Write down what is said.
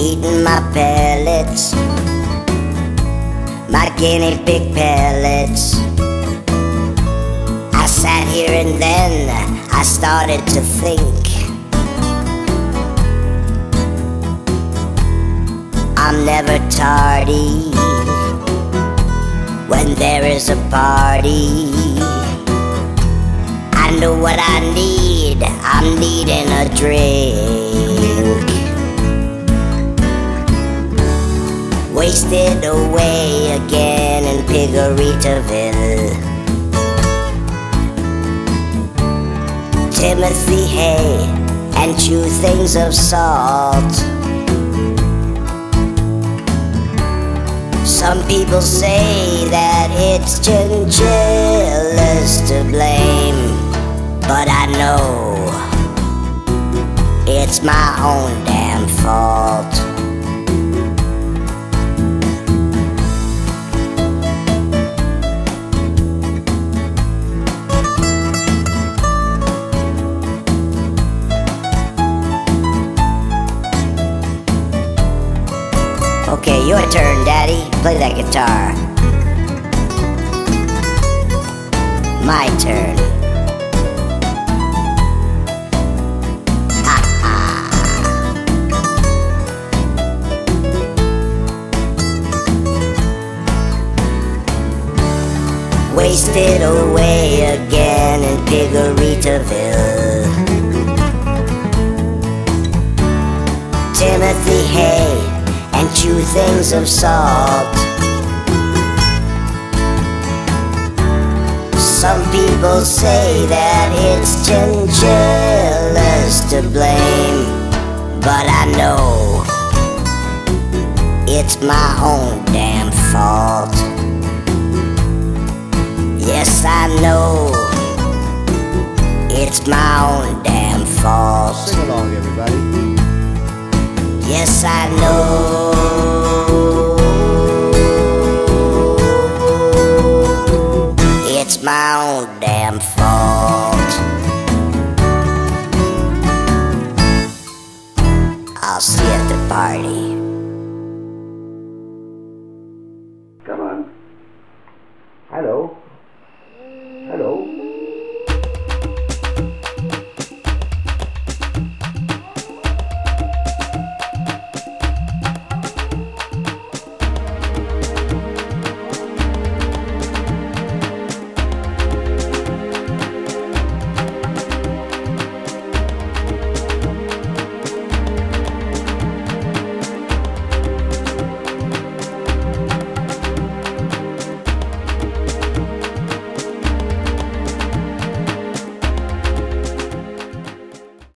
eating my pellets, my guinea pig pellets. I sat here and then I started to think. I'm never tardy when there is a party. I know what I need, I'm needing a drink. Wasted away again in Pigarittaville. Timothy Hay and chew things of salt. Some people say that it's chinchillas to blame, but I know it's my own damn fault. Your turn, Daddy. Play that guitar. My turn. Wasted away again in Pigarittaville. Timothy Hay chew things of salt. Some people say that it's chinchillas to blame, but I know it's my own damn fault. Yes, I know it's my own damn fault. Sing along, everybody. Yes, I know. It's my own damn fault. I'll see you at the party.